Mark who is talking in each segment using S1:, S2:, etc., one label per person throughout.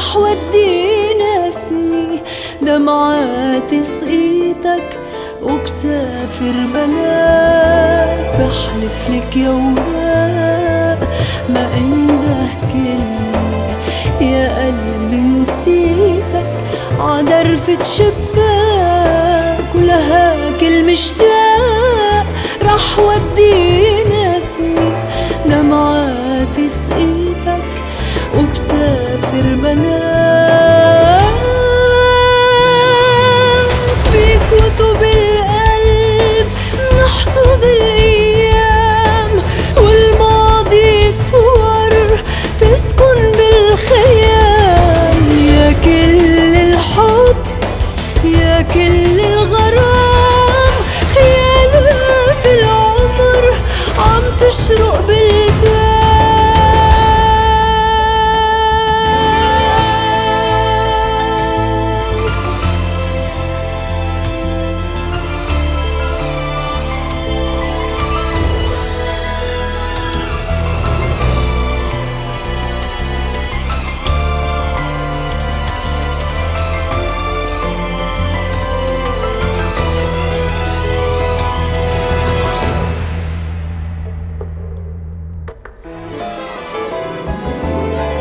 S1: المشتاق رح ودينا اسمي دمعات سقيتك وبسافر بلاك بحلف لك يا وراق ما عندك كلمة يا قلبي نسيتك عدرفة شباك ولهاك المشتاق رح ودينا اسمي دمعات سقيتك بلاك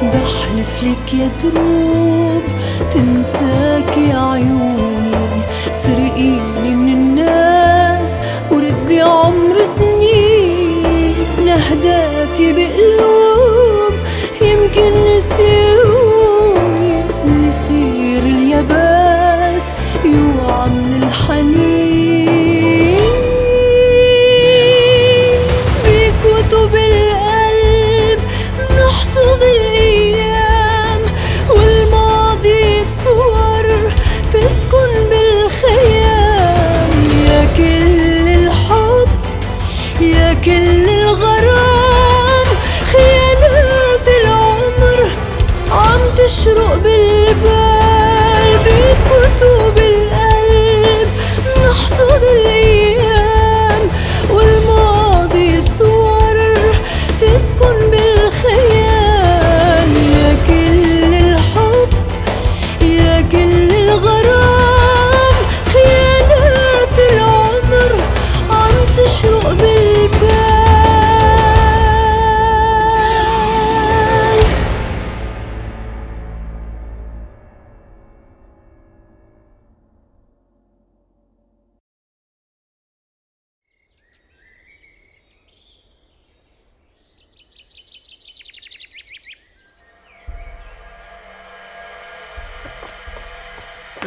S1: بحلف لك يا دروب تنساك يا عيوني. سرقيني من الناس وردي عمر سنين. نهداتي بقلوب يمكن نسيوني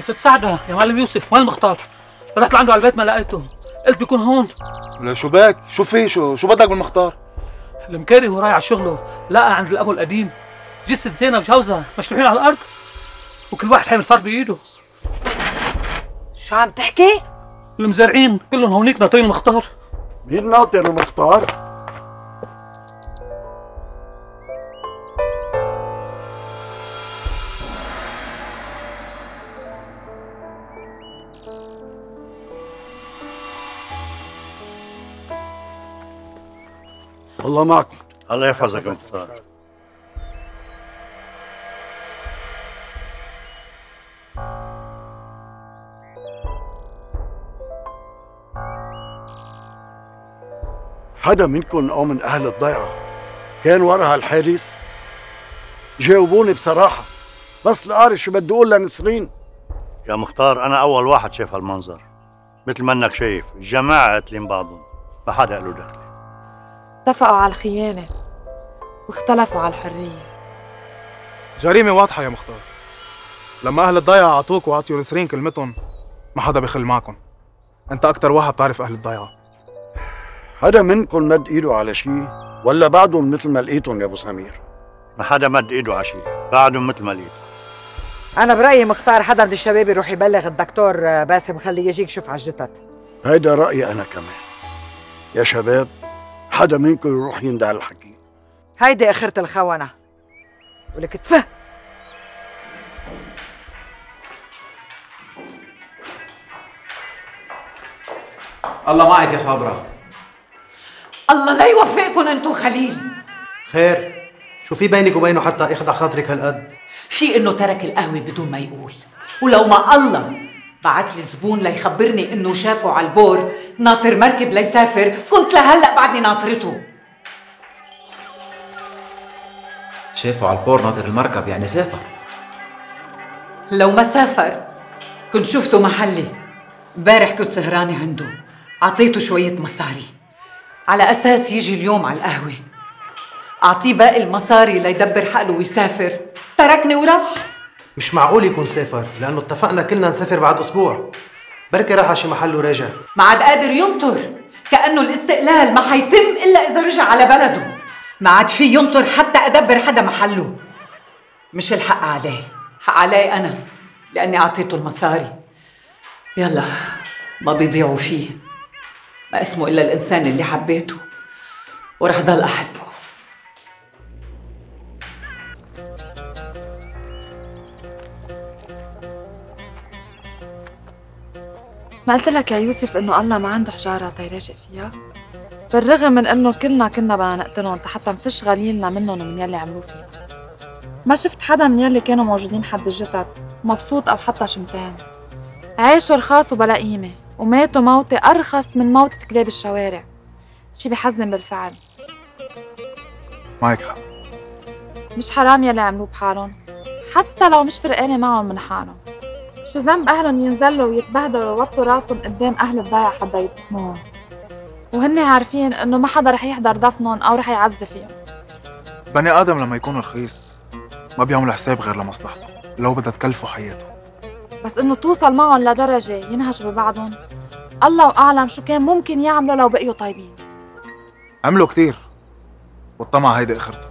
S2: بس تساعدها يا معلم يوسف وين المختار؟ رحت لعنده على البيت ما لقيته. قلت بيكون هون.
S3: لا شو باك شو في؟ شو شو بدك بالمختار؟
S2: المكاري وهو رايح على شغله لقى عند القبو القديم. جثة زينب وجوزها مشلوحين على الأرض وكل واحد حامل فرد بإيده.
S4: شو عم تحكي؟
S2: المزارعين كلهم هونيك ناطرين المختار.
S5: مين ناطر المختار؟ الله معكم
S6: الله يحفظك يا مختار
S5: حدا منكم أو من أهل الضيعة؟ كان ورا هالحارس؟ جاوبوني بصراحة. بس لأعرف شو بدي أقول لنسرين.
S6: يا مختار أنا أول واحد شاف هالمنظر. مثل ما إنك شايف الجماعه قاتلين بعضهم. ما حدا له دخل.
S4: اتفقوا على الخيانة واختلفوا على الحرية.
S3: جريمة واضحة يا مختار. لما أهل الضيعة عطوك وعطيوا نسرين كلمتهم ما حدا بيخل معكم. أنت أكتر واحد بتعرف أهل الضيعة
S5: حدا منكم مد إيده على شيء ولا بعدهم مثل ما لقيتهم يا أبو سمير؟
S6: ما حدا مد إيده على شيء بعدهم مثل ما لقيته.
S4: أنا برأيي مختار حدا من الشباب يروح يبلغ الدكتور باسم خليه يجي يكشف على الجثث
S5: هيدا رأيي أنا كمان. يا شباب حدا منكم يروح يندع الحكي
S4: هيدي اخرة الخونة. ولك تفه.
S7: الله معك يا صابرة.
S4: الله لا يوفقكم انتو خليل.
S8: خير. شو في بينك وبينه حتى ياخد ع خاطرك هالقد؟
S4: في انه ترك القهوة بدون ما يقول. ولو ما الله بعت لي زبون ليخبرني إنه شافه على البور. ناطر مركب ليسافر. كنت لهلا بعدني ناطرته.
S7: شافه على البور ناطر المركب يعني سافر.
S4: لو ما سافر كنت شفته محلي. امبارح كنت سهرانة عنده. أعطيته شوية مصاري. على أساس يجي اليوم على القهوة. أعطيه باقي المصاري ليدبر حقله ويسافر. تركني وراح.
S8: مش معقول يكون سافر لأنه اتفقنا كلنا نسافر بعد أسبوع. بركي راح على شي محل ورجع
S4: ما عاد قادر ينطر. كأنه الاستقلال ما حيتم إلا إذا رجع على بلده. ما عاد في ينطر حتى أدبر حدا محله. مش الحق عليه حق علي أنا لأني أعطيته المصاري. يلا ما بيضيعوا فيه. ما اسمه إلا الإنسان اللي حبيته ورح ضل أحبه.
S9: ما قلت لك يا يوسف إنه الله ما عنده حجارة تيراشق فيها؟ بالرغم من إنه كلنا كنا بدنا نقتلهم حتى نفش غليلنا منهم ومن يلي عملوه فينا ما شفت حدا من يلي كانوا موجودين حد الجثث مبسوط أو حتى شمتان. عاشوا رخاص وبلا قيمة وماتوا موتة أرخص من موتة كلاب الشوارع. شي بحزن بالفعل.
S3: معك حق
S9: مش حرام يلي عملوه بحالهم. حتى لو مش فرقانة معهم من حالهم. شو ذنب أهلهم ينزلوا ويتبهدلوا ويوطوا راسهم قدام أهل الضيعة حتى يدفنوهم وهن عارفين إنه ما حدا رح يحضر دفنهم أو رح يعزي فيهم.
S3: بني آدم لما يكون رخيص ما بيعمل حساب غير لمصلحته لو بدها تكلفه حياته.
S9: بس إنه توصل معهم لدرجة ينهشوا ببعضهم. الله أعلم شو كان ممكن يعملوا لو بقيوا طيبين.
S3: عملوا كتير والطمع هيدي إخرته.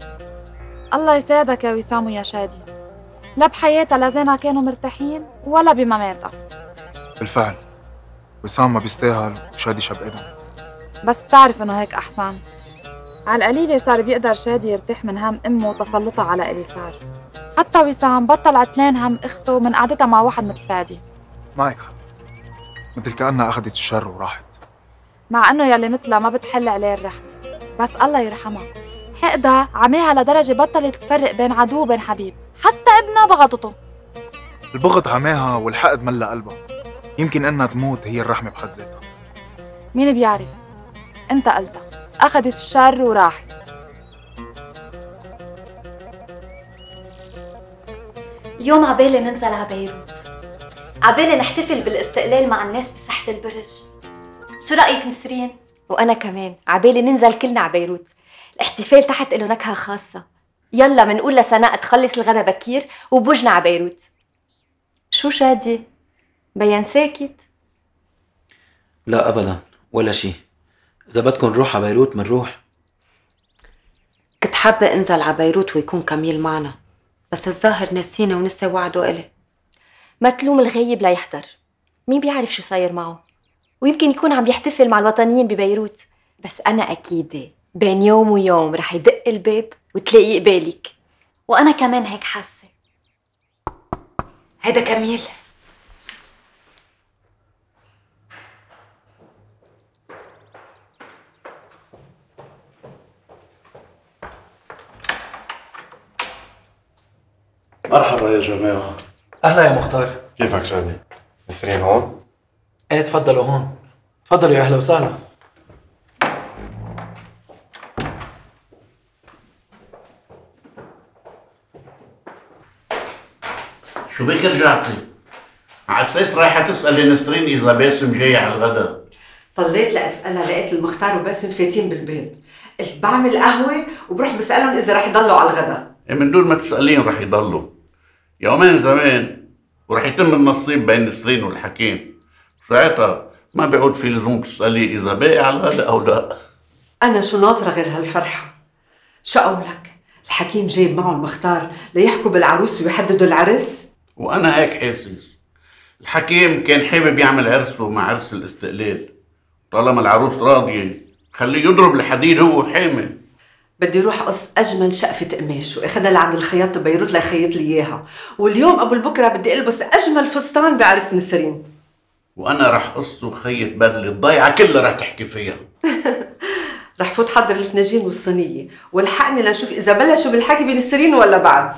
S9: الله يساعدك يا وسام ويا شادي. لا بحياتها لزينة كانوا مرتاحين ولا بمماتها.
S3: بالفعل. وسام ما بيستاهل وشادي شب آدم.
S9: بس بتعرف إنه هيك أحسن. على القليلة صار بيقدر شادي يرتاح من هم أمه وتسلطها على اليسار حتى وسام بطل عتلان هم أخته من قعدتها مع واحد مثل فادي.
S3: معك حق. مثل كأنها أخذت الشر وراحت.
S9: مع إنه يلي مثلها ما بتحل عليه الرحمة بس الله يرحمها. حقدها عماها لدرجة بطلت تفرق بين عدو وبين حبيب. حتى ابنها بغضته.
S3: البغض عماها والحقد ملأ قلبها. يمكن إنها تموت هي الرحمة بحد ذاتها.
S9: مين بيعرف؟ أنت قلتها. أخذت الشر وراحت.
S10: اليوم عبالي ننزل على بيروت. عبالي نحتفل بالاستقلال مع الناس بساحة البرج. شو رأيك نسرين؟
S11: وأنا كمان. عبالي ننزل كلنا على بيروت. الاحتفال تحت له نكهة خاصة. يلا منقول لسناء تخلص الغدا بكير وبوجنا على بيروت. شو شادي؟ بين ساكت.
S7: لا ابدا ولا شيء. إذا بدكم نروح على بيروت منروح.
S11: كنت حابة أنزل على بيروت ويكون كميل معنا بس الظاهر نسينا ونسي وعده إلي.
S10: ما تلوم الغايب لا يحضر. مين بيعرف شو صاير معه؟ ويمكن يكون عم يحتفل مع الوطنيين ببيروت.
S11: بس أنا أكيدة بين يوم ويوم رح يدق الباب وتلاقي قبالك.
S10: وأنا كمان هيك حاسة.
S4: هيدا كميل.
S5: مرحبا يا جماعة.
S2: أهلا يا مختار.
S12: كيفك شادي؟ نسرين هون؟
S2: إيه تفضلوا هون. تفضلوا يا أهلا وسهلا.
S13: شو بك رجعتي؟ على أساس رايحة تسالي نسرين إذا باسم جاي على الغداء
S4: طليت لأسألها لقيت المختار وباسم فاتين بالباب قلت بعمل قهوة وبروح بسألهم إذا رح يضلوا على الغداء
S13: إيه من دون ما تسالين رح يضلوا. يومين زمان ورح يتم النصيب بين نسرين والحكيم. ساعتها ما بيعود في لزوم تسأليه إذا باقي على الغداء أو لا.
S4: أنا شو ناطرة غير هالفرحة؟ شو قولك الحكيم جايب معه المختار ليحكوا بالعروس ويحددوا العرس؟
S13: وأنا هيك حاسس الحكيم كان حابب يعمل عرسه مع عرس الاستقلال. طالما العروس راضية خليه يضرب الحديد هو حامل
S4: بدي روح قص أجمل شقفة قماش واخدها لعند الخياط ببيروت ليخيط لي إياها. واليوم قبل بكره بدي ألبس أجمل فستان بعرس نسرين.
S13: وأنا رح قص وخيط بدلة الضيعة كلها رح تحكي فيها.
S14: رح فوت حضر الفناجين والصينية. والحقني لنشوف إذا بلشوا بالحكي بين السرين ولا بعد.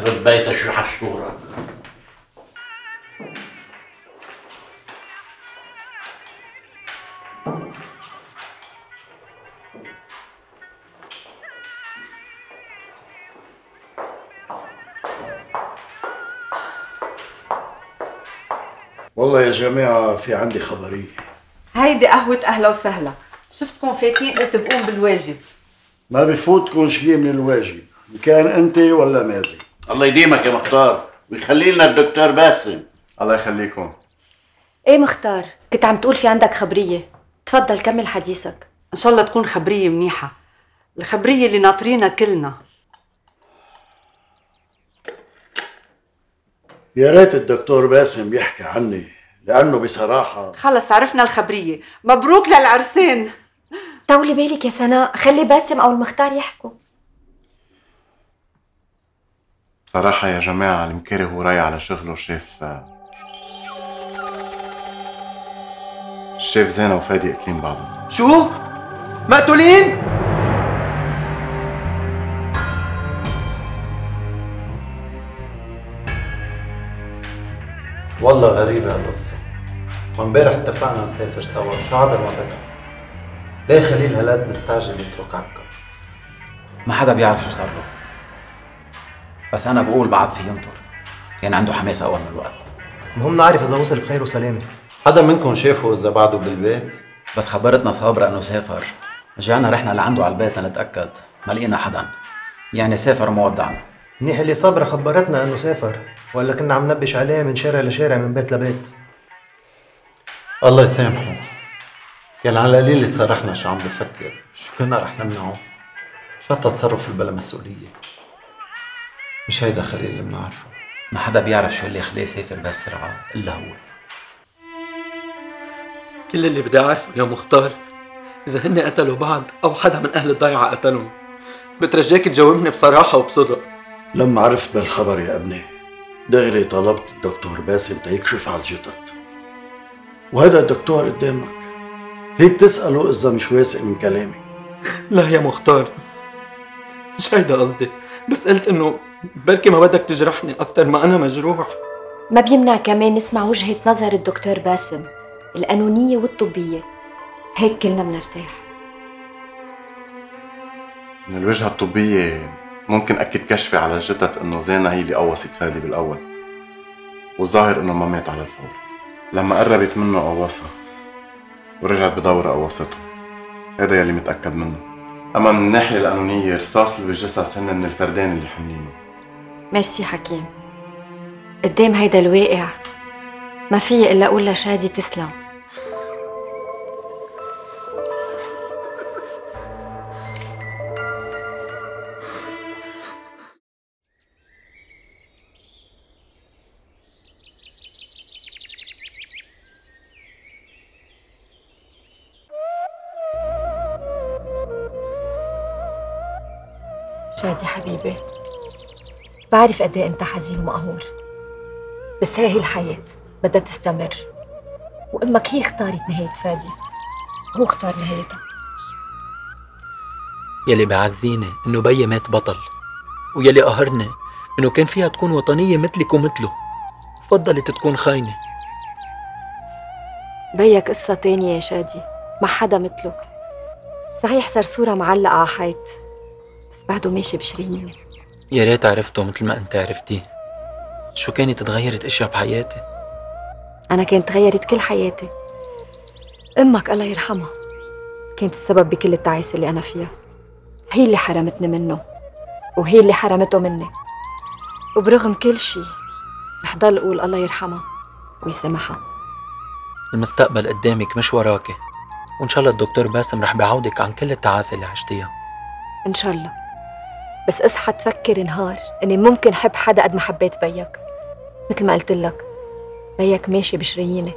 S13: خرب بيتها شو حشورة
S5: والله يا جماعة في عندي خبرية
S14: هيدي قهوة أهلا وسهلا. شفتكم فاتين قلت بقوم بالواجب.
S5: ما بفوتكم شيء من الواجب. كان أنت ولا مازن؟
S13: الله يديمك يا مختار ويخلي لنا الدكتور باسم.
S12: الله يخليكم.
S11: إيه مختار كنت عم تقول في عندك خبرية. تفضل كمل حديثك.
S14: إن شاء الله تكون خبرية منيحة. الخبرية اللي ناطرينها كلنا.
S5: يا ريت الدكتور باسم يحكي عني لأنه بصراحة
S14: خلص عرفنا الخبرية. مبروك للعرسين.
S11: طولي بالك يا سناء خلي باسم أو المختار يحكوا.
S12: بصراحة يا جماعة المكره وراي على شغله شاف شاف زينة وفادي قتلين بعضهم.
S8: شو؟ مقتولين؟
S15: والله غريبة هالقصة. وامبارح اتفقنا نسافر سوا شو هذا ما بدأ؟ ليه خليل هالقد مستعجل يترك عكا
S7: ما حدا بيعرف شو صار له. بس أنا بقول بعد في ينطر. كان عنده حماس أول من الوقت.
S8: المهم نعرف إذا وصل بخير وسلامة.
S15: حدا منكم شافه إذا بعده بالبيت؟
S7: بس خبرتنا صابرة إنه سافر. رجعنا رحنا لعنده على البيت لنتأكد. ما لقينا حدا. يعني سافر مودعنا
S8: منيح اللي صبرا خبرتنا إنه سافر ولا كنا عم نبش عليه من شارع لشارع من بيت لبيت.
S15: الله يسامحه. كان على القليل صرحنا شو عم بفكر. شو كنا رح نمنعه؟ شو هالتصرف اللي بلا مسؤولية؟ مش هيدا خليل اللي بنعرفه.
S7: ما حدا بيعرف شو اللي خليه يسافر بهالسرعة إلا هو.
S16: كل اللي بدي أعرفه يا مختار إذا هن قتلوا بعض أو حدا من أهل الضيعة قتلهم. بترجاك تجاوبني بصراحة وبصدق.
S5: لما عرفت بالخبر يا ابني. دغري طلبت الدكتور باسم تيكشف على الجثث. وهذا الدكتور قدامك. فيك تسأله إذا مش واثق من كلامي.
S16: لا يا مختار. مش هيدا قصدي. بس قلت إنه بركي ما بدك تجرحني أكتر ما أنا مجروح.
S11: ما بيمنع كمان نسمع وجهة نظر الدكتور باسم القانونية والطبية. هيك كلنا بنرتاح.
S12: من الوجهة الطبية ممكن أكد كشفي على الجثث إنه زينة هي اللي قوصت فادي بالأول. والظاهر إنه ما مات على الفور. لما قربت منه قوصها ورجعت بدورة قوصته هذا يلي متأكد منه. أما من الناحية القانونية رصاص اللي بالجثث هن من الفردين اللي حاملينه.
S11: ميرسي حكيم. قدام هيدا الواقع. ما في إلا أقول لشادي تسلم. بعرف قد إيه أنت حزين ومقهور. بس هي هي الحياة بدها تستمر. وامك هي اختارت نهاية فادي هو اختار نهايتها.
S16: يلي بعزيني إنه بيي مات بطل ويلي قهرني إنه كان فيها تكون وطنية مثلك ومثله. فضلت تكون خاينة.
S11: بيك قصة تانية يا شادي ما حدا مثله. صحيح صار صورة معلقة على حيط بس بعده ماشي بشريين
S16: يا ريت عرفته مثل ما انت عرفتيه. شو كانت تغيرت أشياء بحياتي؟
S11: أنا كانت تغيرت كل حياتي. أمك الله يرحمها. كانت السبب بكل التعاسة اللي أنا فيها. هي اللي حرمتني منه وهي اللي حرمته مني. وبرغم كل شي رح ضل أقول الله يرحمها ويسامحها.
S16: المستقبل قدامك مش وراكي. وإن شاء الله الدكتور باسم رح بيعوضك عن كل التعاسة اللي عشتيها.
S11: إن شاء الله. بس اصحى تفكر نهار إني ممكن حب حدا قد ما حبيت بيك. مثل ما قلت لك بيك ماشي بشرييني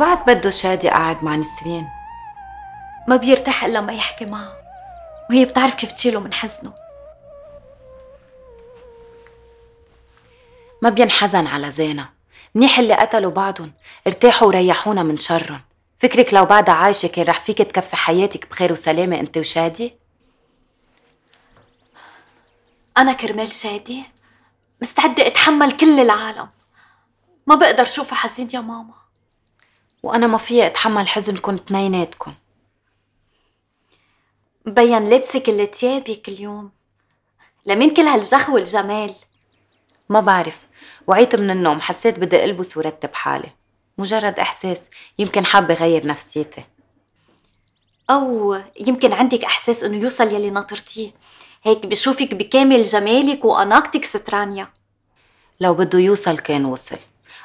S17: بعد بده شادي قاعد مع نسرين.
S10: ما بيرتاح إلا ما يحكي معها. وهي بتعرف كيف تشيله من حزنه.
S17: ما بينحزن على زينة. منيح اللي قتلوا بعضهم ارتاحوا وريحونا من شرهم. فكرك لو بعدها عايشة كان رح فيك تكفي حياتك بخير وسلامة أنت وشادي؟
S10: أنا كرمال شادي مستعدة أتحمل كل العالم. ما بقدر شوفه حزين يا ماما.
S17: وأنا ما فيي أتحمل حزنكم اثنيناتكم.
S10: مبين لابسة كل تيابك اليوم. لمين كل هالجخ والجمال.
S17: ما بعرف وعيت من النوم حسيت بدي ألبس ورتب حالي. مجرد إحساس يمكن حابة غير نفسيتي.
S10: أو يمكن عندك إحساس إنه يوصل يلي ناطرتيه. هيك بشوفك بكامل جمالك وأناقتك سترانيا.
S17: لو بده يوصل كان وصل.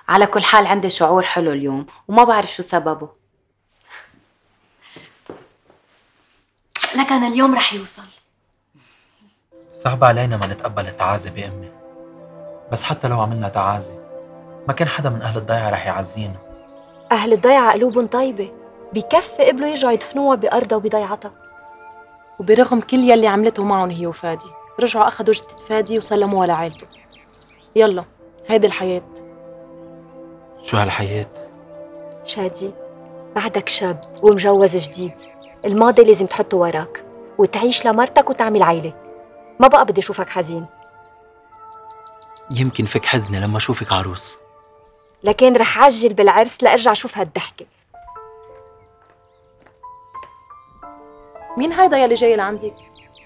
S17: على كل حال عندي شعور حلو اليوم وما بعرف شو سببه.
S10: لكن اليوم رح يوصل.
S16: صعب علينا ما نتقبل التعازي بأمي. بس حتى لو عملنا تعازي ما كان حدا من أهل الضيعة رح يعزينا.
S11: أهل الضيعة قلوبهم طيبة. بكفي قبلوا يرجعوا يدفنوها بأرضها وبضيعتها.
S18: وبرغم كل يلي عملته معهم هي وفادي رجعوا أخذوا جثة فادي وسلموها لعائلته. يلا هيدي الحياة.
S16: شو هالحياة؟
S11: شادي بعدك شاب ومجوز جديد الماضي لازم تحطه وراك وتعيش لمرتك وتعمل عيلة. ما بقى بدي أشوفك حزين.
S16: يمكن فيك حزنة لما أشوفك عروس.
S11: لكن رح عجل بالعرس لأرجع أشوف هالضحكة.
S18: مين هيدا يلي جاي لعندك؟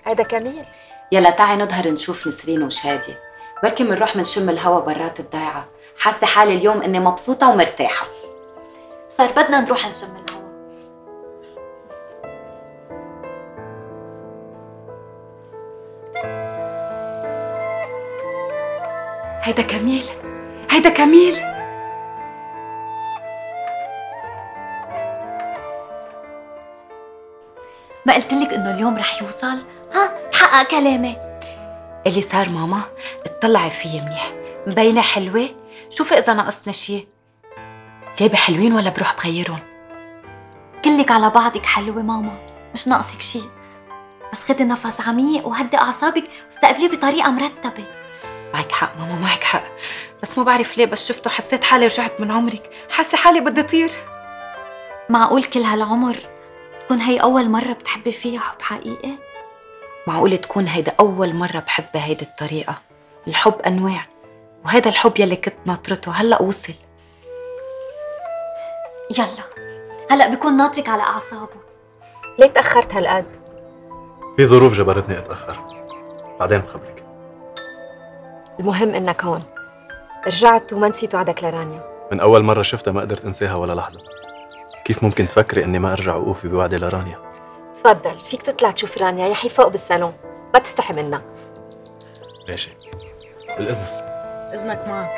S11: هيدا كميل.
S17: يلا تعي نظهر نشوف نسرين وشادي. بركي منروح منشم الهوا برات الضيعة. حاسة حالي اليوم إني مبسوطة ومرتاحة.
S10: صار بدنا نروح نشم الهوا
S17: هيدا كميل. هيدا كميل.
S10: ما قلت لك إنه اليوم رح يوصل؟ ها تحقق كلامي.
S17: اللي صار ماما اطلعي فيي منيح. مبينة حلوة؟ شوفي إذا ناقصنا شي؟ تيابي حلوين ولا بروح بغيرهم؟
S10: كلك على بعضك حلوة ماما مش ناقصك شي. بس خدي نفس عميق وهدي أعصابك واستقبليه بطريقة مرتبة.
S17: معك حق ماما معك حق. بس ما بعرف ليه بس شفته حسيت حالي رجعت من عمرك. حاسة حالي بدي طير.
S10: معقول كل هالعمر تكون هي أول مرة بتحبي فيها حب حقيقي؟
S17: معقولة تكون هيدا أول مرة بحب بهيدي الطريقة. الحب أنواع. وهيدا الحب يلي كنت ناطرته هلأ وصل.
S10: يلا هلأ بكون ناطرك على أعصابه.
S11: ليه تأخرت هالقد؟
S19: في ظروف جبرتني أتأخر. بعدين بخبرك.
S11: المهم إنك هون. رجعت وما نسيت وعدك لرانيا.
S19: من أول مرة شفتها ما قدرت أنساها ولا لحظة. كيف ممكن تفكري إني ما أرجع أوفي بوعدي لرانيا؟
S11: تفضل فيك تطلع تشوف رانيا يحي فوق بالصالون. ما تستحي منها
S19: ماشي. الاذن
S18: Iznakmak.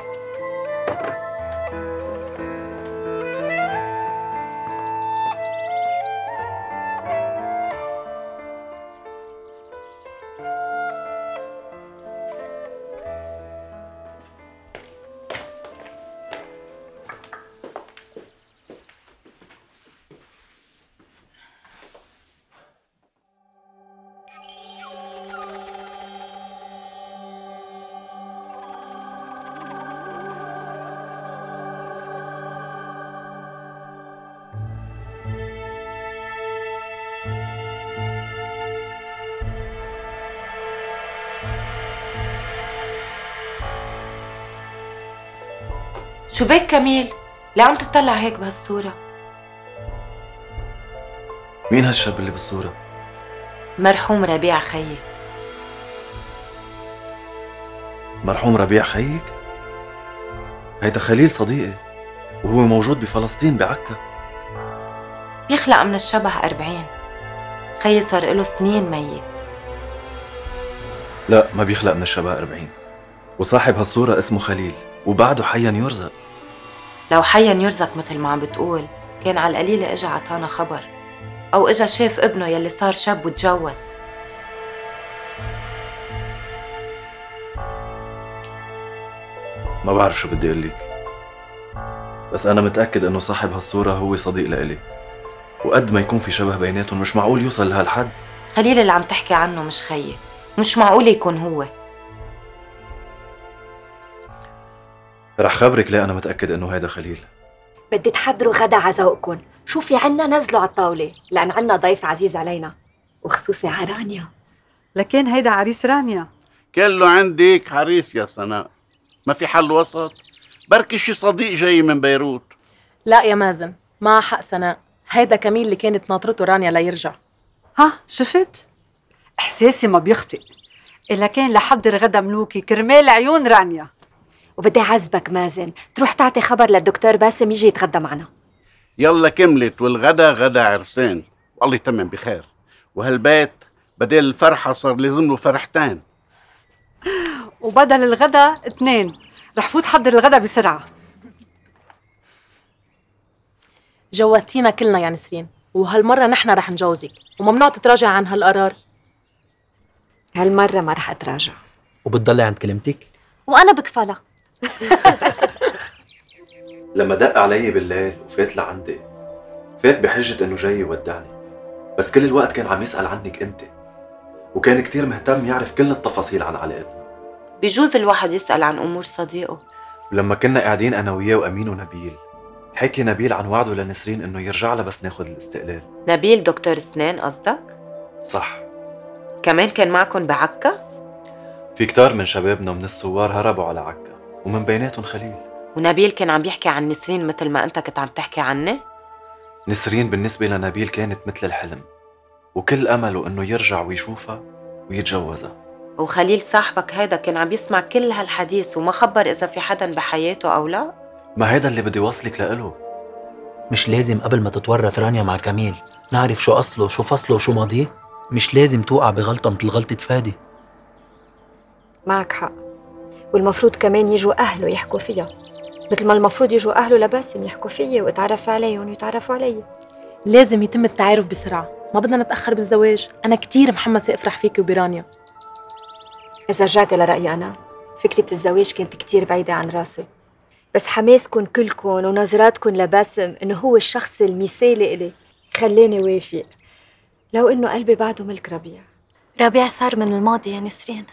S17: شو بك كميل؟ ليه عم تطلع هيك بهالصورة؟
S19: مين هالشاب اللي بالصورة؟
S17: مرحوم ربيع خيي.
S19: مرحوم ربيع خيك؟ هيدا خليل صديقي وهو موجود بفلسطين بعكا.
S17: بيخلق من الشبه أربعين. خيي صار له سنين ميت.
S19: لا ما بيخلق من الشباب 40 وصاحب هالصورة اسمه خليل. وبعده حيا يرزق.
S17: لو حيا يرزق مثل ما عم بتقول كان على القليلة إجا عطانا خبر. أو إجا شاف ابنه يلي صار شاب وتجوز.
S19: ما بعرف شو بدي أقول لك. بس أنا متأكد إنه صاحب هالصورة هو صديق لإلي. وقد ما يكون في شبه بيناتهم مش معقول يوصل لهالحد.
S17: خليل اللي عم تحكي عنه مش خيي. مش معقول يكون هو.
S19: رح خبرك ليه أنا متأكد إنه هيدا خليل.
S11: بدي تحضروا غدا على ذوقكم شو في عنا نزلوا على الطاولة لأن عنا ضيف عزيز علينا وخصوصي على رانيا
S14: لكن هيدا عريس رانيا.
S13: كله عندك عريس يا سناء ما في حل وسط. بركي شي صديق جاي من بيروت.
S18: لا يا مازن ما حق سناء هيدا كميل اللي كانت ناطرته رانيا ليرجع.
S14: ها شفت؟ إحساسي ما بيخطئ. إلا كان لحضر غدا ملوكي كرمال عيون رانيا.
S11: وبدي عزبك مازن. تروح تعطي خبر للدكتور باسم يجي يتغدى معنا.
S13: يلا كملت والغدا غدا عرسان. والله يتمم بخير. وهالبيت بدل الفرحة صار لازم له فرحتين.
S14: وبدل الغدا اثنين رح فوت حضر الغدا بسرعة.
S18: جوزتينا كلنا يا نسرين. وهالمرة نحن رح نجوزك. وممنوع تتراجع عن هالقرار.
S11: هالمرة ما رح أتراجع.
S16: وبتضلي عند كلمتك؟
S10: وأنا بكفلها
S19: لما دق علي بالليل وفات لعندي فات بحجة إنه جاي يودعني. بس كل الوقت كان عم يسأل عنك أنت وكان كتير مهتم يعرف كل التفاصيل عن علاقتنا.
S17: بجوز الواحد يسأل عن أمور صديقه.
S19: ولما كنا قاعدين أنا وياه وأمين ونبيل حكي نبيل عن وعده لنسرين إنه يرجع لها بس ناخد الاستقلال.
S17: نبيل دكتور سنان قصدك؟
S19: صح.
S17: كمان كان معكم بعكا؟
S19: في كتار من شبابنا من الثوار هربوا على عكا. ومن بيناتهم خليل.
S17: ونبيل كان عم يحكي عن نسرين مثل ما أنت كنت عم تحكي عني؟
S19: نسرين بالنسبة لنبيل كانت مثل الحلم وكل أمله إنه يرجع ويشوفها ويتجوزها.
S17: وخليل صاحبك هيدا كان عم يسمع كل هالحديث وما خبر إذا في حدا بحياته أو لا؟
S19: ما هيدا اللي بدي وصلك لإله.
S16: مش لازم قبل ما تتورط رانيا مع كميل نعرف شو أصله شو فصله وشو ماضيه؟ مش لازم توقع بغلطة مثل غلطة فادي.
S11: معك حق. والمفروض كمان يجوا أهله يحكوا فيها. مثل ما المفروض يجوا أهله لباسم يحكوا فيي واتعرف عليهم ويتعرفوا علي
S18: لازم يتم التعارف بسرعة. ما بدنا نتأخر بالزواج. أنا كتير محمسة أفرح فيكي وبرانيا.
S11: إذا رجعت لرأيي أنا فكرة الزواج كانت كتير بعيدة عن راسي. بس حماسكن كلكن ونظراتكن لباسم إنه هو الشخص المثالي إلي. خلاني وافق. لو إنه قلبي بعده ملك ربيع.
S10: ربيع صار من الماضي يا نسرين.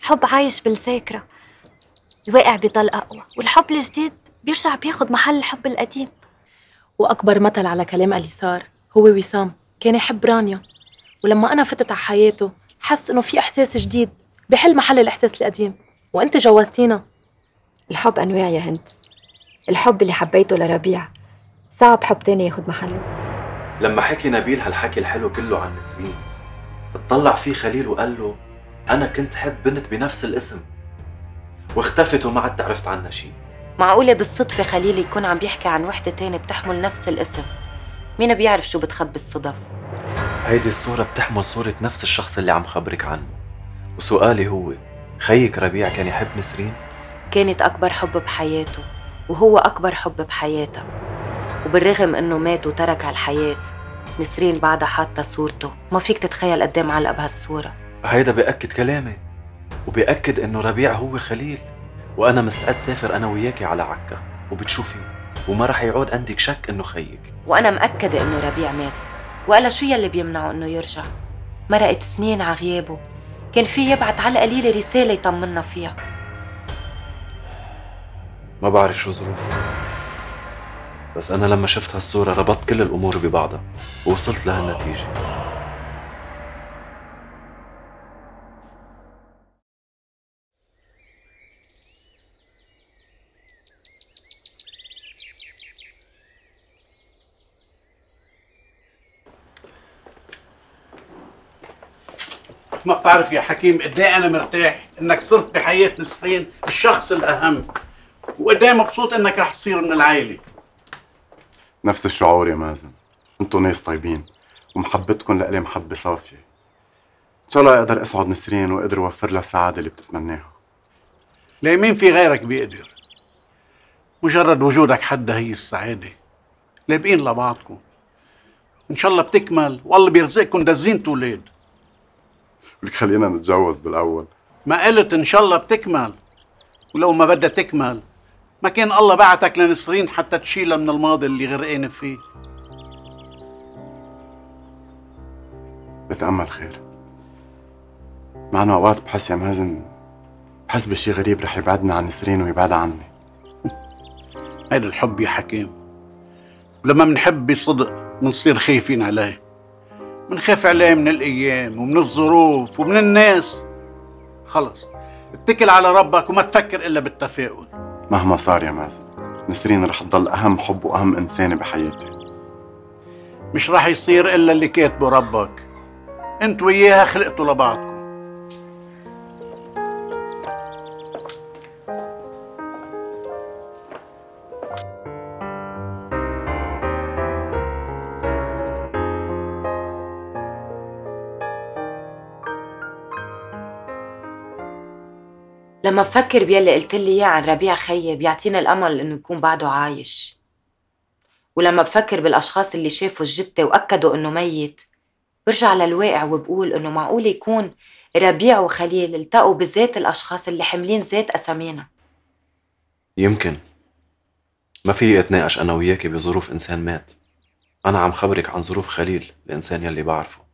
S10: الحب عايش بالذاكرة. الواقع بيضل أقوى والحب الجديد بيرجع بياخد محل الحب القديم.
S18: وأكبر مثل على كلام اللي صار هو وسام كان يحب رانيا. ولما أنا فتت على حياته حس إنه في إحساس جديد بحل محل الإحساس القديم. وأنت جوزتينا.
S11: الحب أنواع يا هند. الحب اللي حبيته لربيع. صعب حب تاني ياخد محله.
S19: لما حكي نبيل هالحكي الحلو كله عن نسرين اطلع فيه خليل وقال له أنا كنت حب بنت بنفس الاسم واختفت وما عدت عرفت عنها شيء
S17: معقولة بالصدفة خليل يكون عم بيحكي عن وحدة تانية بتحمل نفس الاسم؟ مين بيعرف شو بتخبي الصدف؟
S19: هيدي الصورة بتحمل صورة نفس الشخص اللي عم خبرك عنه. وسؤالي هو خيك ربيع كان يحب نسرين؟
S17: كانت أكبر حب بحياته وهو أكبر حب بحياتها. وبالرغم إنه مات وترك هالحياة نسرين بعدها حاطة صورته. ما فيك تتخيل قد معلقة بهالصورة
S19: هيدا بيأكد كلامي وبيأكد إنه ربيع هو خليل. وأنا مستعد سافر أنا وياكي على عكا وبتشوفي وما رح يعود عندك شك إنه خيك.
S17: وأنا مأكدة إنه ربيع مات وقال شو يلي بيمنعه إنه يرجع؟ مرقت سنين على غيابه كان في يبعت على قليلة رسالة يطمنا فيها.
S19: ما بعرف شو ظروفه بس أنا لما شفت هالصورة ربطت كل الأمور ببعضها ووصلت لهالنتيجة.
S13: ما بتعرف يا حكيم قد إيه أنا مرتاح إنك صرت بحياه نسرين الشخص الأهم وقد إيه مبسوط إنك رح تصير من العائلة.
S12: نفس الشعور يا مازن. أنتوا ناس طيبين ومحبتكم لإلي محبة صافية. إن شاء الله أقدر أسعد نسرين وأقدر أوفر لها السعادة اللي بتتمناها.
S13: ليه مين في غيرك بيقدر؟ مجرد وجودك حدا هي السعادة. لابقين لبعضكم. إن شاء الله بتكمل والله بيرزقكم دزين تولاد.
S12: ولك خلينا نتجوز بالأول.
S13: ما قلت إن شاء الله بتكمل. ولو ما بدها تكمل ما كان الله بعتك لنسرين حتى تشيلها من الماضي اللي غرقانة فيه.
S12: بتأمل خير. مع إنه أوقات بحس يا مازن بحس بشي غريب رح يبعدنا عن نسرين ويبعدها عني.
S13: هيدا الحب يا حكيم. ولما منحب بصدق منصير خايفين عليه. منخاف عليه من الأيام ومن الظروف ومن الناس. خلص. اتكل على ربك وما تفكر إلا بالتفاؤل.
S12: مهما صار يا مازن نسرين رح تضل أهم حب وأهم إنسانة بحياتي.
S13: مش راح يصير إلا اللي كاتبه ربك. أنت وياها خلقتوا لبعضكم.
S17: لما بفكر بيلي قلت لي إياه عن ربيع خيي بيعطيني الأمل إنه يكون بعده عايش. ولما بفكر بالأشخاص اللي شافوا الجثة وأكدوا إنه ميت برجع للواقع وبقول إنه معقول يكون ربيع وخليل التقوا بذات الأشخاص اللي حاملين ذات أسامينا.
S19: يمكن. ما في أتناقش أنا وياكي بظروف إنسان مات. أنا عم خبرك عن ظروف خليل الإنسان يلي بعرفه.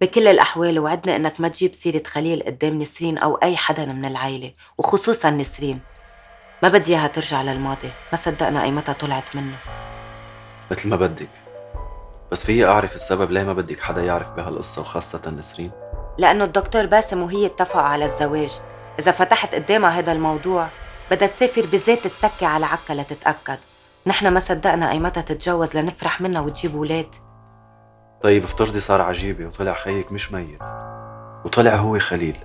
S17: بكل الأحوال وعدنا إنك ما تجيب سيرة خليل قدام نسرين أو أي حدا من العيلة وخصوصا نسرين. ما بدي إياها ترجع للماضي ما صدقنا أيمتى طلعت منه.
S19: مثل ما بدك. بس فيي أعرف السبب ليه ما بدك حدا يعرف بهالقصة وخاصة نسرين؟
S17: لأنه الدكتور باسم وهي اتفقوا على الزواج. إذا فتحت قدامها هذا الموضوع بدها تسافر بذات التكة على عكا لتتأكد. نحن ما صدقنا أيمتى تتجوز لنفرح منها وتجيب ولاد.
S19: طيب افترضي صار عجيبه وطلع خيك مش ميت. وطلع هو خليل.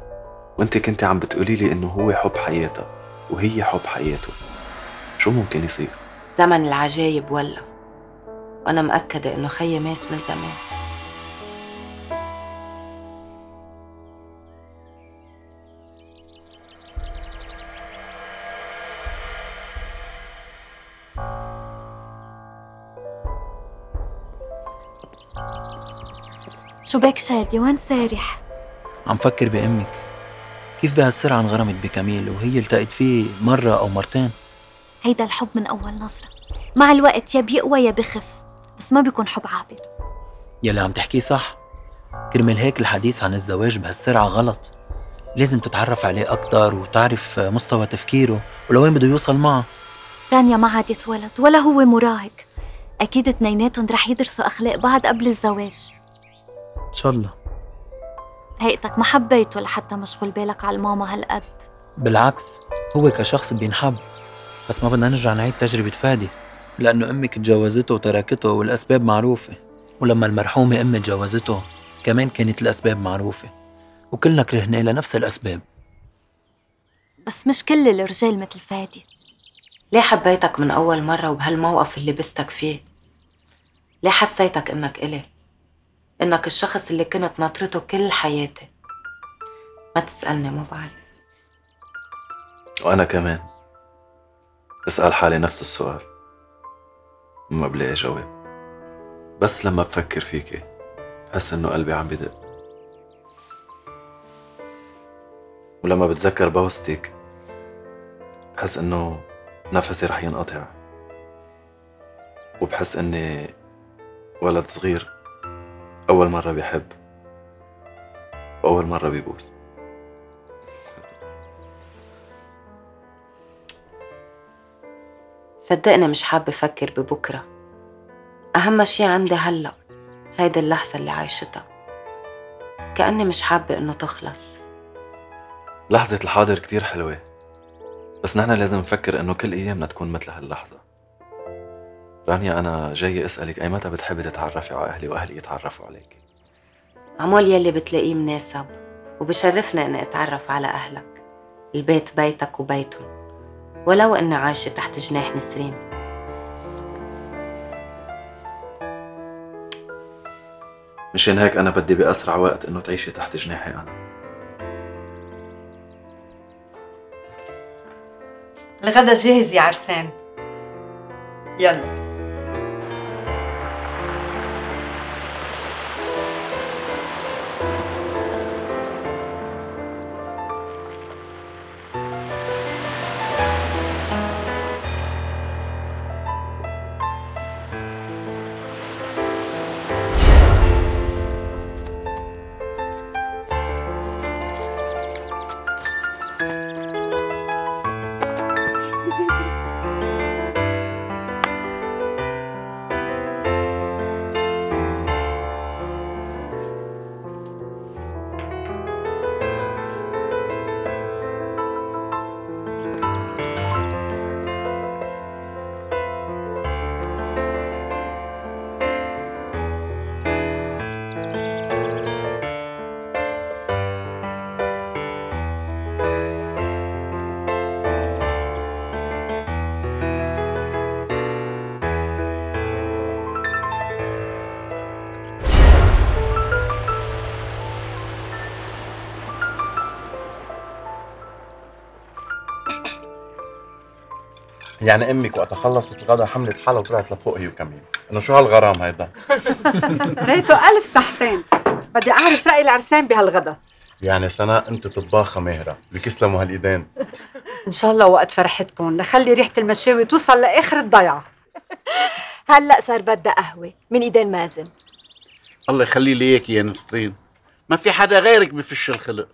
S19: وانت كنت عم بتقولي لي إنه هو حب حياتها وهي حب حياته. شو ممكن يصير؟
S17: زمن العجايب ولا وأنا مأكدة إنه خيي مات من زمان.
S10: شو بك شادي؟ وين سارح؟
S16: عم فكر بأمك. كيف بهالسرعة انغرمت بكميل وهي التقت فيه مرة أو مرتين؟
S10: هيدا الحب من أول نظرة. مع الوقت يا بيقوى يا بخف بس ما بيكون حب عابر.
S16: يلي عم تحكيه صح. كرمال هيك الحديث عن الزواج بهالسرعة غلط. لازم تتعرف عليه أكتر وتعرف مستوى تفكيره ولوين بده يوصل معه.
S10: رانيا ما عادت ولد ولا هو مراهق. أكيد اتنيناتهم رح يدرسوا أخلاق بعض قبل الزواج.
S16: إن شاء الله.
S10: هيئتك ما حبيته لحتى مشغول بالك على الماما هالقد.
S16: بالعكس هو كشخص بينحب. بس ما بدنا نرجع نعيد تجربة فادي. لأنه أمك تجوزته وتركته والأسباب معروفة. ولما المرحومة أمي تجوزته كمان كانت الأسباب معروفة. وكلنا كرهناه لنفس الأسباب.
S10: بس مش كل الرجال مثل فادي.
S17: ليه حبيتك من أول مرة وبهالموقف اللي بستك فيه؟ ليه حسيتك إنك إلي؟ إنك الشخص اللي كنت ناطرته كل حياتي؟ ما تسألني ما بعرف.
S19: وأنا كمان. بسأل حالي نفس السؤال. ما بلاقي جواب. بس لما بفكر فيكي بحس إنه قلبي عم بدق. ولما بتذكر بوستك بحس إنه نفسي رح ينقطع. وبحس إني ولد صغير. أول مرة بيحب وأول مرة بيبوس.
S17: صدقني مش حابة أفكر ببكرة. أهم شي عندي هلأ هيدي اللحظة اللي عايشتها. كأني مش حابة إنه تخلص.
S19: لحظة الحاضر كتير حلوة. بس نحن لازم نفكر إنه كل ايامنا تكون مثل هاللحظة. رانيا أنا جاي أسألك ايمتى بتحبي تتعرفي على أهلي وأهلي يتعرفوا عليك؟
S17: عمول يلي بتلاقيه مناسب وبشرفنا إني أتعرف على أهلك البيت بيتك وبيتهم ولو إني عايشة تحت جناح نسرين.
S19: مشان هيك أنا بدي بأسرع وقت إنه تعيشي تحت جناحي أنا.
S14: الغدا جاهز يا عرسان. يلا.
S12: يعني أمك وقت خلصت الغدا حملت حالها وطلعت لفوق هي وكمين إنه شو هالغرام هيدا؟
S14: ريته ألف صحتين. بدي أعرف رأي العرسان بهالغدا.
S12: يعني سناء أنت طباخة ماهره لك يسلموا هالإيدين.
S14: إن شاء الله وقت فرحتكم. لخلي ريحة المشاوي توصل لآخر الضيعة.
S11: هلأ صار بدها قهوة من إيدين مازن.
S13: الله يخلي لي اياك يا نسرين. ما في حدا غيرك بفش الخلق.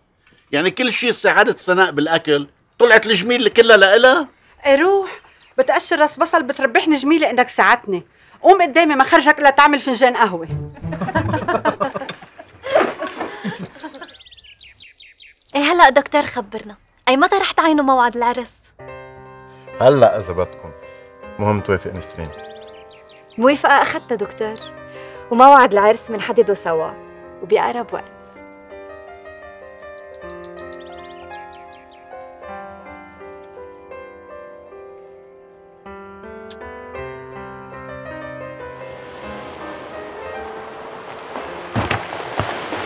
S13: يعني كل شيء ساعدت سناء بالأكل طلعت الجميل اللي كلها لإلها؟
S14: إيه روح. بتقشر راس بصل بتربحني جميلة إنك ساعدتني. قوم قدامي ما خرجك إلا تعمل فنجان قهوة.
S10: إيه هلا دكتور خبرنا. أي متى رح تعينوا موعد العرس؟
S12: هلا إذا بدكم. مهم توافق نسرين
S11: موافقة أخدتها دكتور. وموعد العرس منحدده سوا وبأقرب وقت.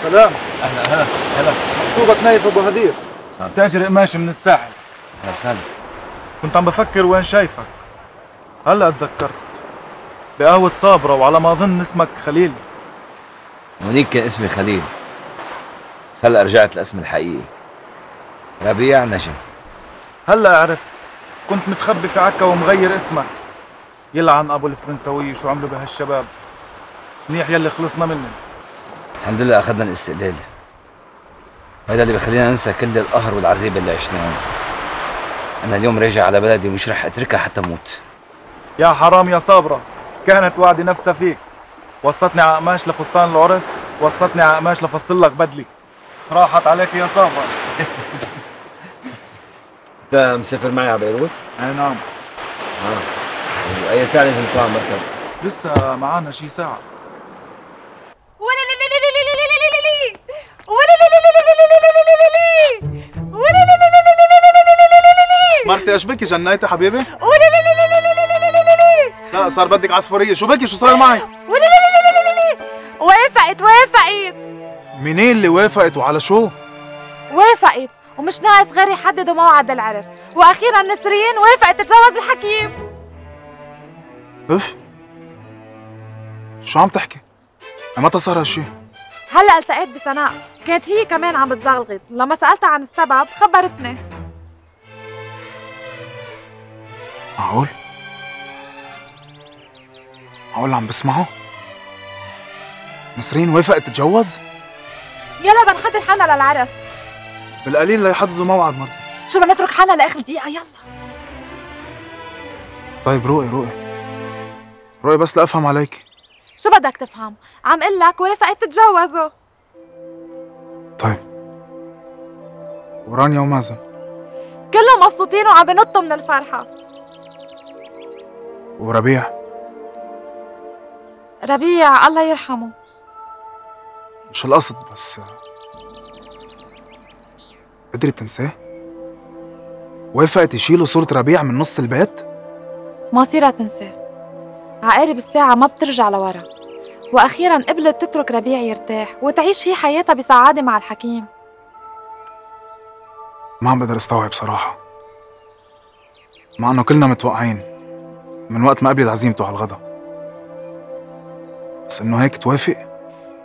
S3: سلام
S20: أهلا هلا هلا
S3: مقصوبك نايف أبو هدير. تاجر قماش من الساحل.
S20: أهلا وسهلا.
S3: كنت عم بفكر وين شايفك. هلا اتذكرت بقهوة صابرة وعلى ما أظن اسمك خليل.
S20: هونيك كان اسمي خليل. بس هلا رجعت لاسمي الحقيقي. ربيع نجم.
S3: هلا عرفت. كنت متخبي في عكا ومغير اسمك. يلعن أبو الفرنسوية شو عملوا بهالشباب. منيح يلي خلصنا منهم.
S20: الحمد لله أخذنا الاستقلال. هذا اللي بخلينا ننسى كل القهر والعذاب اللي عشناهم أنا اليوم راجع على بلدي ومش رح أتركها حتى موت
S3: يا حرام يا صابرة كانت وعدي نفسها فيك. وصتني على قماش لفستان العرس وصتني على قماش لفصل لك بدلي. راحت عليك يا صابرة.
S20: انت مسافر معي على بيروت؟
S3: أي نعم.
S20: آه. واي ساعة لازم تكون على المركب؟
S3: لسه معانا شي ساعة. مرتي إيش بكي جنيتي حبيبي؟ لا صار بدك عصفورية شو بكي شو صار معي؟
S9: وافقت وافقت
S3: منين اللي وافقت وعلى شو؟
S9: وافقت ومش ناقص غير يحددوا موعد العرس وأخيرا نسرين وافقت تتجوز الحكيم
S3: اف شو عم تحكي؟ متى صار هالشي؟
S9: هلا التقيت بسناء كانت هي كمان عم بتزغلط لما سالتها عن السبب خبرتني
S3: معقول؟ معقول عم بسمعه؟ نسرين وافقت تتجوز؟
S9: يلا بنخدر حالنا للعرس.
S3: بالقليل ليحددوا موعد مرتي
S9: شو بدنا نترك حالنا لآخر دقيقة؟ يلا.
S3: طيب روقي روقي. روقي بس لأفهم عليك.
S9: شو بدك تفهم؟ عم قل لك وافقت تتجوزه.
S3: طيب. ورانيا ومازن.
S9: كلهم مبسوطين وعم بنطوا من الفرحة.
S3: وربيع.
S9: ربيع الله يرحمه.
S3: مش القصد بس. قدرت تنساه؟ وافقت يشيلوا صورة ربيع من نص البيت؟
S9: مصيرها تنساه. عقارب الساعة ما بترجع لورا. وأخيرا قبلت تترك ربيع يرتاح وتعيش هي حياتها بسعادة مع الحكيم.
S3: ما عم بقدر استوعب صراحة. مع إنه كلنا متوقعين. من وقت ما قبلت عزيمته على الغدا بس إنه هيك توافق؟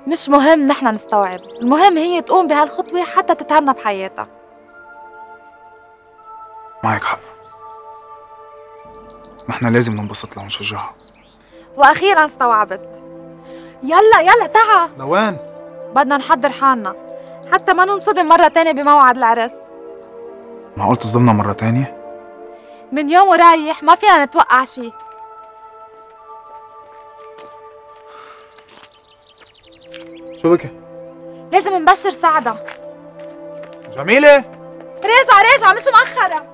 S9: مش مهم نحن نستوعب. المهم هي تقوم بهالخطوة حتى تتهنى بحياتها.
S3: معك حق. نحن لازم ننبسط لها ونشجعها
S9: وأخيرا استوعبت. يلا يلا تعا.
S3: لوين؟
S9: بدنا نحضر حالنا. حتى ما ننصدم مرة تانية بموعد العرس.
S3: معقول تصدمنا مرة تانية؟
S9: من يوم ورايح ما فينا نتوقع شي.
S3: شو بكي؟
S9: لازم نبشر سعدة
S3: جميلة.
S9: راجعة راجعة مش مأخرة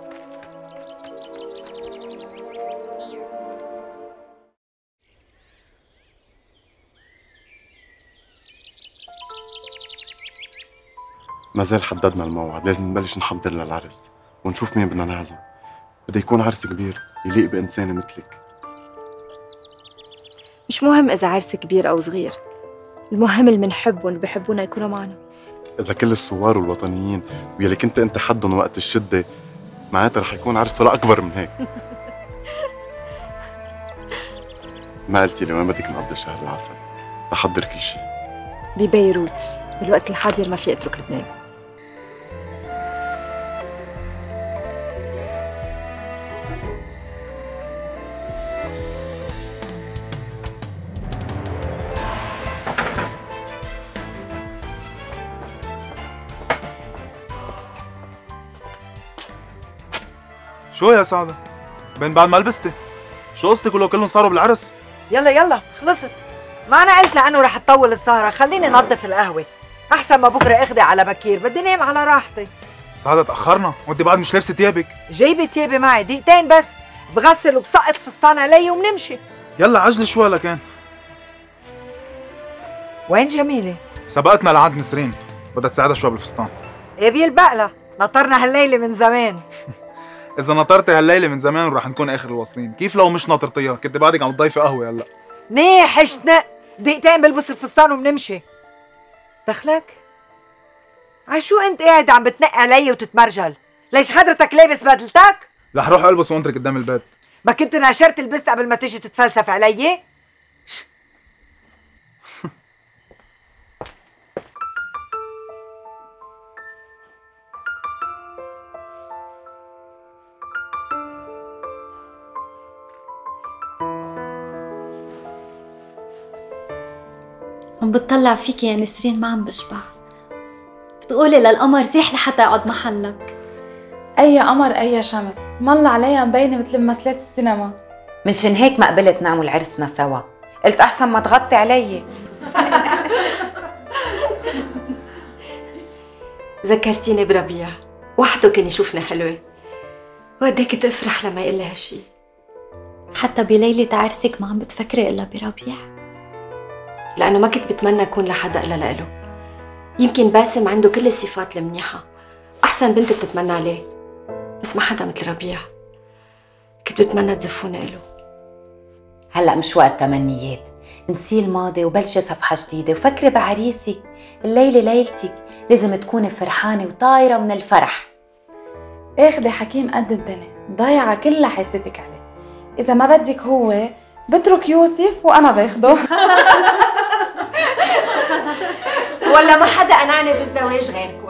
S12: ما زال حددنا الموعد لازم نبلش نحضر للعرس ونشوف مين بدنا نعزم بده يكون عرس كبير يليق بإنسانة مثلك.
S11: مش مهم إذا عرس كبير أو صغير المهم اللي بنحبهم بحبونا يكونوا معنا.
S12: إذا كل الثوار والوطنيين ويلي كنت أنت حدهم وقت الشدة معناتها رح يكون عرسه لأكبر من هيك. ما قلتي لي وين بدك نقضي شهر العسل؟ بحضر كل شيء.
S21: ببيروت بالوقت الحاضر ما في اترك لبنان.
S3: شو يا سعدة؟ بين بعد ما لبستي. شو قصتك ولو كلهم صاروا بالعرس؟
S22: يلا يلا خلصت. ما أنا قلت لأنه رح تطول السهرة. خليني نظف القهوة. أحسن ما بكرة أخذي على بكير. بدي نام على راحتي.
S3: سعدة تأخرنا. وانت بعد مش لابسة تيابك.
S22: جايبه تيابي معي. دقيقتين بس. بغسل وبسقط فستان علي وبنمشي.
S3: يلا عجلي شوي لكان.
S22: وين جميلة؟
S3: سبقتنا لعند نسرين. بدها تساعدها شوي بالفستان.
S22: إيه بيلبق لها. نطرنا هالليلة من زمان.
S3: إذا نطرتي هالليلة من زمان رح نكون آخر الواصلين، كيف لو مش ناطرتيها؟ كنت بعدك عم تضيفي قهوة هلأ
S22: منيح اشتنق دقيقتين بلبس الفستان وبنمشي دخلك؟ عشو أنت قاعد عم بتنقي علي وتتمرجل؟ ليش حضرتك لابس بدلتك؟
S3: رح روح ألبس وأنترك قدام البيت
S22: ما كنت ناشرت لبست قبل ما تيجي تتفلسف علي؟
S10: عم بتطلع فيك يا نسرين ما عم بشبع. بتقولي للقمر زيح لحتى يقعد محلك.
S9: أي قمر أي شمس. ملا عليها مبينة مثل ممثلات السينما.
S17: منشان هيك ما قبلت نعمل عرسنا سوا. قلت أحسن ما تغطي علي.
S11: ذكرتيني بربيع. وحده كان يشوفني حلوة. وقد كنت أفرح لما يقول لي هالشي
S10: حتى بليلة عرسك ما عم بتفكري إلا بربيع.
S11: لأنه ما كنت بتمنى أكون لحدا إلا لإله. يمكن باسم عنده كل الصفات المنيحة. أحسن بنت بتتمنى عليه بس ما حدا مثل ربيع. كنت بتمنى تزفوني إله.
S17: هلأ مش وقت تمنيات. انسي الماضي وبلشي صفحة جديدة وفكري بعريسك. الليلة ليلتك لازم تكوني فرحانة وطايرة من الفرح.
S9: إخدي حكيم قد الدنيا ضايعة كل حسيتك عليه. إذا ما بدك هو بترك يوسف وأنا باخده.
S11: ولا ما حدا قنعني بالزواج غيركم.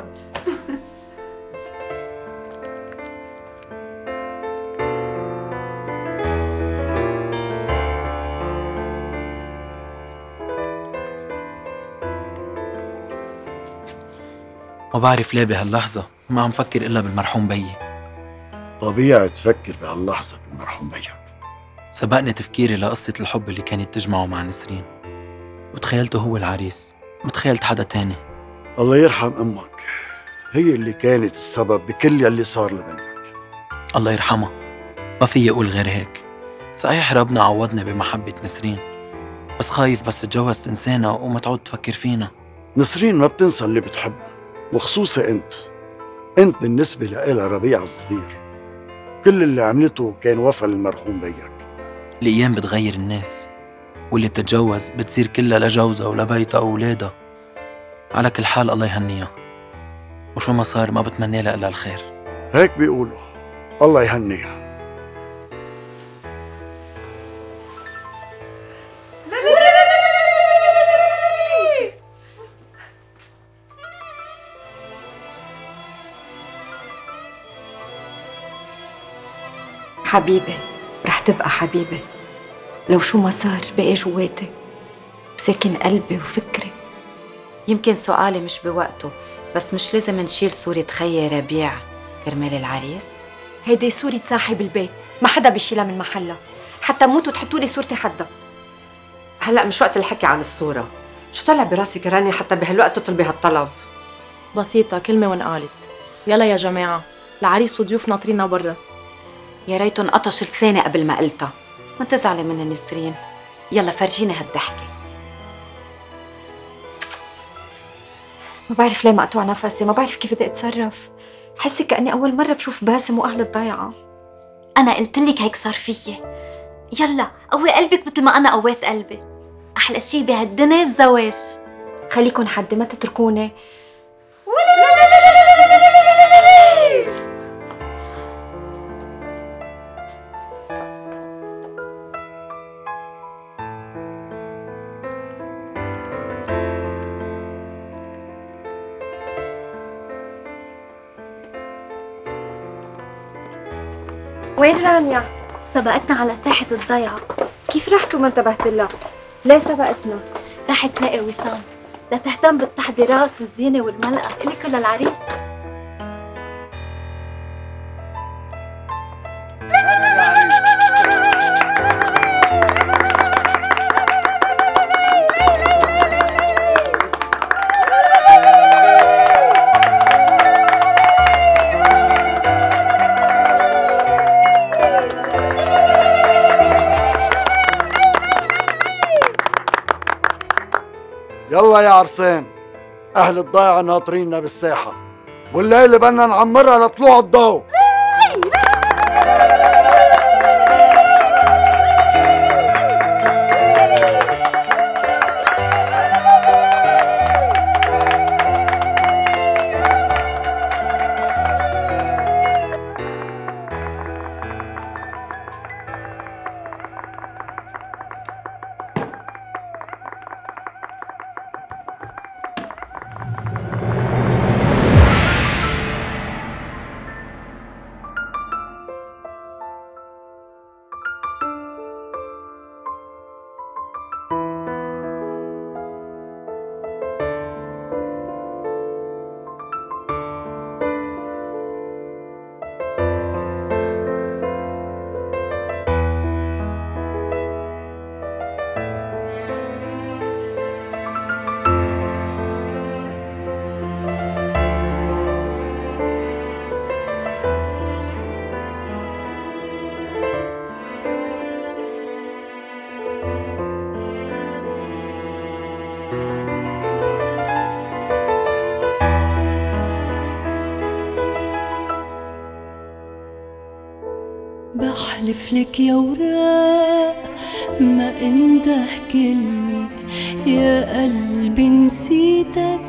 S16: ما بعرف ليه بهاللحظة ما عم فكر إلا بالمرحوم بيي.
S5: طبيعي تفكر بهاللحظة بالمرحوم بيك.
S16: سبقني تفكيري لقصة الحب اللي كانت تجمعه مع نسرين. وتخيلته هو العريس. ما تخيلت حدا تاني؟
S5: الله يرحم أمك. هي اللي كانت السبب بكل يلي صار لبنك
S16: الله يرحمها. ما في أقول غير هيك. صحيح ربنا عوضني بمحبة نسرين. بس خايف بس تتجوز تنسانا وما تعود تفكر فينا.
S5: نسرين ما بتنسى اللي بتحبه وخصوصا أنت. أنت بالنسبة لإلها ربيع الصغير. كل اللي عملته كان وفى للمرحوم بيك.
S16: الأيام بتغير الناس. واللي بتتجوز بتصير كلها لجوزها ولبيتها وولادها على كل حال الله يهنيها. وشو ما صار ما بتمنى لها إلا الخير.
S5: هيك بيقولوا. الله يهنيها.
S11: حبيبة رح تبقى حبيبة لو شو ما صار بقي جواتي وساكن قلبي وفكري.
S17: يمكن سؤالي مش بوقته بس مش لازم نشيل صورة خيي ربيع كرمال العريس؟
S11: هيدي صورة صاحب البيت ما حدا بيشيلها من محلها. حتى موتوا تحطوا لي صورتي حدا.
S14: هلا مش وقت الحكي عن الصورة. شو طلع براسك رانيا حتى بهالوقت تطلبي هالطلب؟
S18: بسيطة كلمة وانقالت يلا يا جماعة العريس وضيوف ناطرينا برا
S17: يا ريتن قطش لساني قبل ما قلتها. ما تزعلي من نسرين. يلا فرجيني هالضحكة.
S11: ما بعرف ليه مقطوع نفسي ما بعرف كيف بدي أتصرف. حسي كأني أول مرة بشوف باسم وأهل الضيعة.
S10: أنا قلت لك هيك صار فيي. يلا قوي قلبك مثل ما أنا قويت قلبي. أحلى شي بهالدنيا الزواج.
S11: خليكن حدي ما تتركوني.
S10: وين رانيا؟ سبقتنا على ساحة الضيعة كيف رحت وما انتبهت لها؟ ليه سبقتنا؟ رح تلاقي وسام لتهتم بالتحضيرات والزينة والملقى إلك وللعريس
S5: يلا يا عرسان أهل الضيعة ناطريننا بالساحة والليلة بدنا نعمرها لطلوع الضوء.
S1: بحلف لك يا وراق ما انده كلمة يا قلبي نسيتك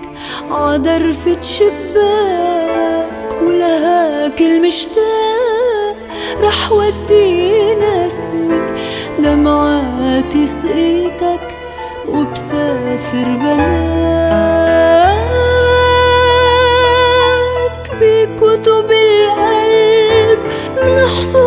S1: عدرفة شباك ولها كل مشتاق رح ودي نسمك دمعاتي سقيتك وبسافر بناك بكتب القلب. منحصد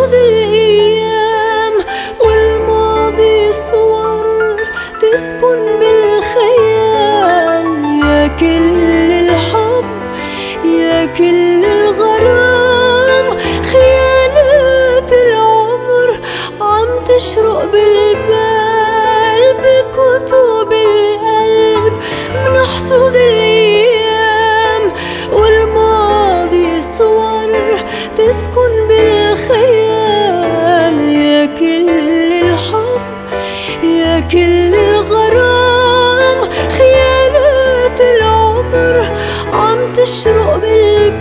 S1: تشرق بالبال